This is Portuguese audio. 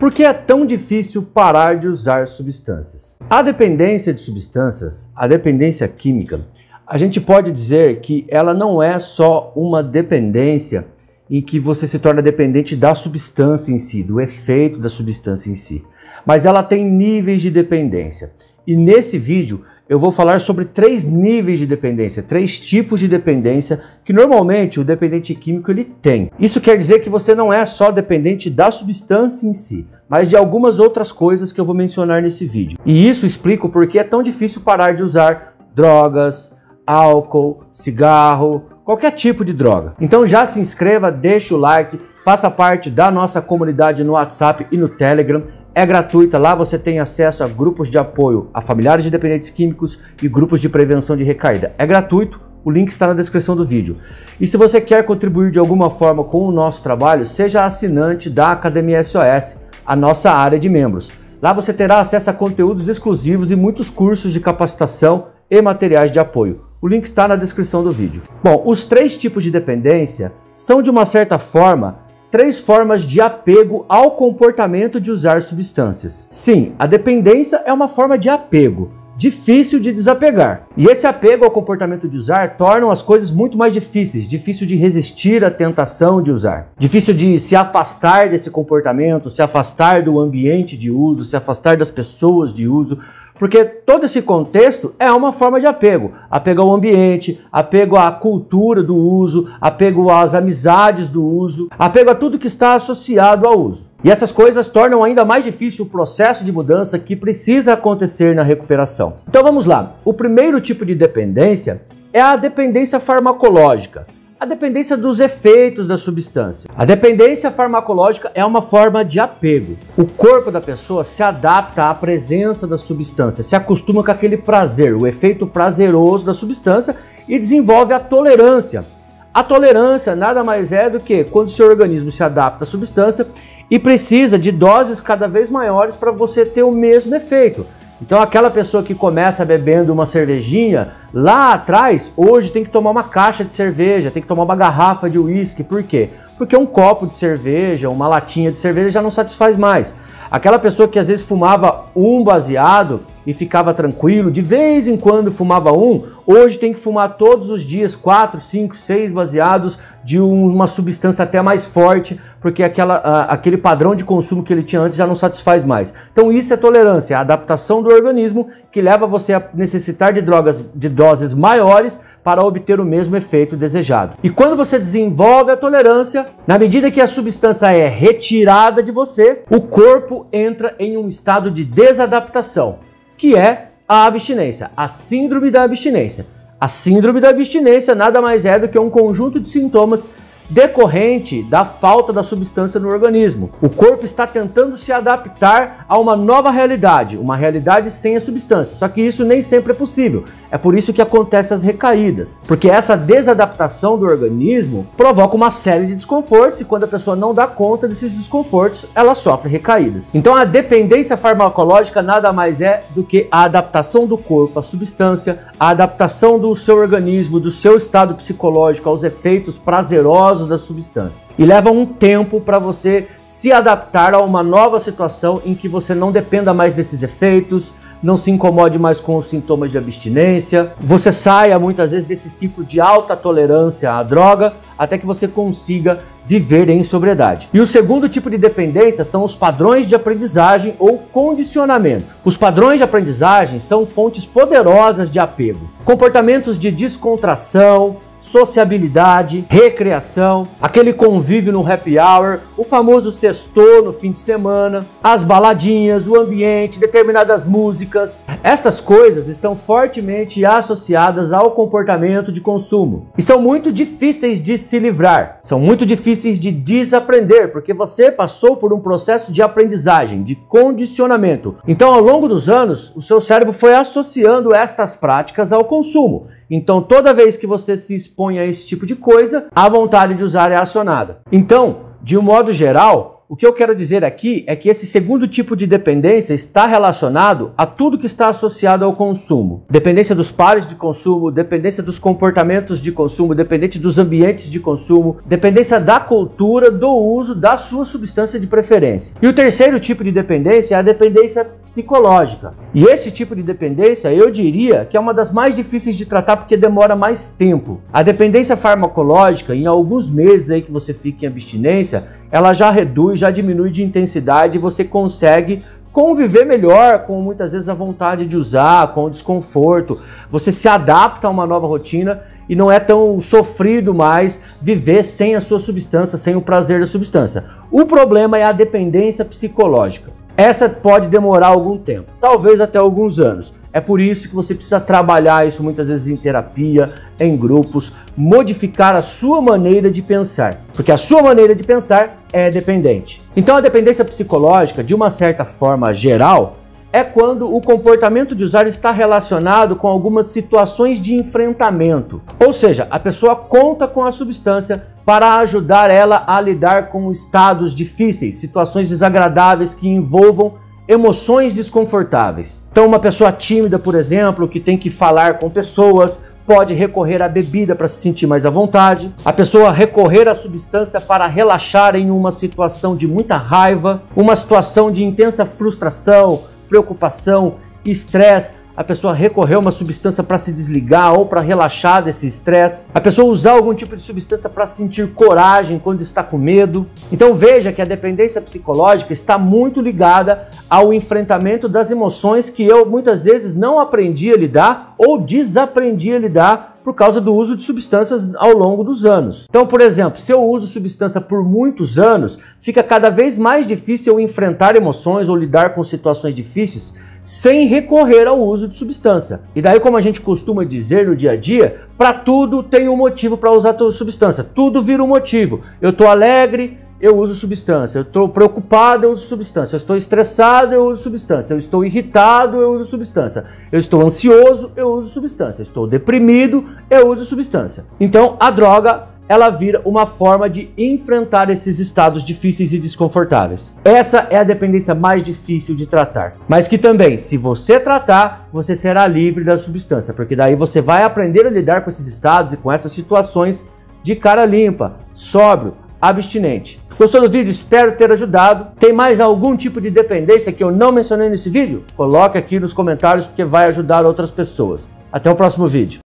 Por que é tão difícil parar de usar substâncias? A dependência de substâncias, a dependência química, a gente pode dizer que ela não é só uma dependência em que você se torna dependente da substância em si, do efeito da substância em si, mas ela tem níveis de dependência. E nesse vídeo eu vou falar sobre três níveis de dependência, três tipos de dependência que normalmente o dependente químico ele tem. Isso quer dizer que você não é só dependente da substância em si, mas de algumas outras coisas que eu vou mencionar nesse vídeo. E isso explica o porquê é tão difícil parar de usar drogas, álcool, cigarro, qualquer tipo de droga. Então já se inscreva, deixe o like, faça parte da nossa comunidade no WhatsApp e no Telegram é gratuita, lá você tem acesso a grupos de apoio a familiares de dependentes químicos e grupos de prevenção de recaída. É gratuito, o link está na descrição do vídeo. E se você quer contribuir de alguma forma com o nosso trabalho, seja assinante da Academia SOS, a nossa área de membros. Lá você terá acesso a conteúdos exclusivos e muitos cursos de capacitação e materiais de apoio. O link está na descrição do vídeo. Bom, os três tipos de dependência são de uma certa forma três formas de apego ao comportamento de usar substâncias. Sim, a dependência é uma forma de apego, difícil de desapegar. E esse apego ao comportamento de usar torna as coisas muito mais difíceis, difícil de resistir à tentação de usar, difícil de se afastar desse comportamento, se afastar do ambiente de uso, se afastar das pessoas de uso, porque todo esse contexto é uma forma de apego. Apego ao ambiente, apego à cultura do uso, apego às amizades do uso, apego a tudo que está associado ao uso. E essas coisas tornam ainda mais difícil o processo de mudança que precisa acontecer na recuperação. Então vamos lá. O primeiro tipo de dependência é a dependência farmacológica a dependência dos efeitos da substância. A dependência farmacológica é uma forma de apego. O corpo da pessoa se adapta à presença da substância, se acostuma com aquele prazer, o efeito prazeroso da substância e desenvolve a tolerância. A tolerância nada mais é do que quando seu organismo se adapta à substância e precisa de doses cada vez maiores para você ter o mesmo efeito. Então aquela pessoa que começa bebendo uma cervejinha, lá atrás, hoje tem que tomar uma caixa de cerveja, tem que tomar uma garrafa de uísque. Por quê? Porque um copo de cerveja, uma latinha de cerveja já não satisfaz mais. Aquela pessoa que às vezes fumava um baseado e ficava tranquilo, de vez em quando fumava um, hoje tem que fumar todos os dias quatro, cinco, seis baseados de uma substância até mais forte, porque aquela, aquele padrão de consumo que ele tinha antes já não satisfaz mais. Então isso é tolerância, a adaptação do organismo que leva você a necessitar de drogas de doses maiores para obter o mesmo efeito desejado. E quando você desenvolve a tolerância, na medida que a substância é retirada de você, o corpo entra em um estado de desadaptação que é a abstinência, a síndrome da abstinência. A síndrome da abstinência nada mais é do que um conjunto de sintomas decorrente da falta da substância no organismo. O corpo está tentando se adaptar a uma nova realidade, uma realidade sem a substância. Só que isso nem sempre é possível. É por isso que acontecem as recaídas, porque essa desadaptação do organismo provoca uma série de desconfortos e quando a pessoa não dá conta desses desconfortos, ela sofre recaídas. Então a dependência farmacológica nada mais é do que a adaptação do corpo à substância, a adaptação do seu organismo, do seu estado psicológico aos efeitos prazerosos da substância. E leva um tempo para você se adaptar a uma nova situação em que você não dependa mais desses efeitos, não se incomode mais com os sintomas de abstinência, você saia muitas vezes desse ciclo de alta tolerância à droga até que você consiga viver em sobriedade. E o segundo tipo de dependência são os padrões de aprendizagem ou condicionamento. Os padrões de aprendizagem são fontes poderosas de apego. Comportamentos de descontração, sociabilidade, recreação, aquele convívio no happy hour, o famoso sextor no fim de semana, as baladinhas, o ambiente, determinadas músicas. Estas coisas estão fortemente associadas ao comportamento de consumo e são muito difíceis de se livrar, são muito difíceis de desaprender, porque você passou por um processo de aprendizagem, de condicionamento. Então, ao longo dos anos, o seu cérebro foi associando estas práticas ao consumo então, toda vez que você se expõe a esse tipo de coisa, a vontade de usar é acionada. Então, de um modo geral, O que eu quero dizer aqui é que esse segundo tipo de dependência está relacionado a tudo que está associado ao consumo. Dependência dos pares de consumo, dependência dos comportamentos de consumo, dependente dos ambientes de consumo, dependência da cultura do uso da sua substância de preferência. E o terceiro tipo de dependência é a dependência psicológica. E esse tipo de dependência, eu diria que é uma das mais difíceis de tratar porque demora mais tempo. A dependência farmacológica, em alguns meses aí que você fica em abstinência, ela já reduz, já diminui de intensidade e você consegue conviver melhor com muitas vezes a vontade de usar, com o desconforto. Você se adapta a uma nova rotina e não é tão sofrido mais viver sem a sua substância, sem o prazer da substância. O problema é a dependência psicológica. Essa pode demorar algum tempo, talvez até alguns anos. É por isso que você precisa trabalhar isso muitas vezes em terapia, em grupos, modificar a sua maneira de pensar, porque a sua maneira de pensar é dependente. Então a dependência psicológica, de uma certa forma geral, é quando o comportamento de usar está relacionado com algumas situações de enfrentamento. Ou seja, a pessoa conta com a substância para ajudar ela a lidar com estados difíceis, situações desagradáveis que envolvam emoções desconfortáveis. Então, uma pessoa tímida, por exemplo, que tem que falar com pessoas, pode recorrer à bebida para se sentir mais à vontade. A pessoa recorrer à substância para relaxar em uma situação de muita raiva, uma situação de intensa frustração, preocupação, estresse, a pessoa recorrer a uma substância para se desligar ou para relaxar desse estresse, a pessoa usar algum tipo de substância para sentir coragem quando está com medo. Então veja que a dependência psicológica está muito ligada ao enfrentamento das emoções que eu muitas vezes não aprendi a lidar ou desaprendi a lidar por causa do uso de substâncias ao longo dos anos. Então, por exemplo, se eu uso substância por muitos anos, fica cada vez mais difícil eu enfrentar emoções ou lidar com situações difíceis sem recorrer ao uso de substância. E daí, como a gente costuma dizer no dia a dia, para tudo tem um motivo para usar substância. Tudo vira um motivo. Eu estou alegre, eu uso substância. Eu estou preocupado, eu uso substância. Eu estou estressado, eu uso substância. Eu estou irritado, eu uso substância. Eu estou ansioso, eu uso substância. Eu estou deprimido, eu uso substância. Então, a droga ela vira uma forma de enfrentar esses estados difíceis e desconfortáveis. Essa é a dependência mais difícil de tratar, mas que também, se você tratar, você será livre da substância, porque daí você vai aprender a lidar com esses estados e com essas situações de cara limpa, sóbrio, abstinente. Gostou do vídeo? Espero ter ajudado. Tem mais algum tipo de dependência que eu não mencionei nesse vídeo? Coloque aqui nos comentários porque vai ajudar outras pessoas. Até o próximo vídeo.